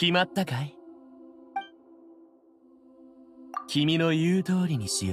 決まったかい？君の言う通りにしよう。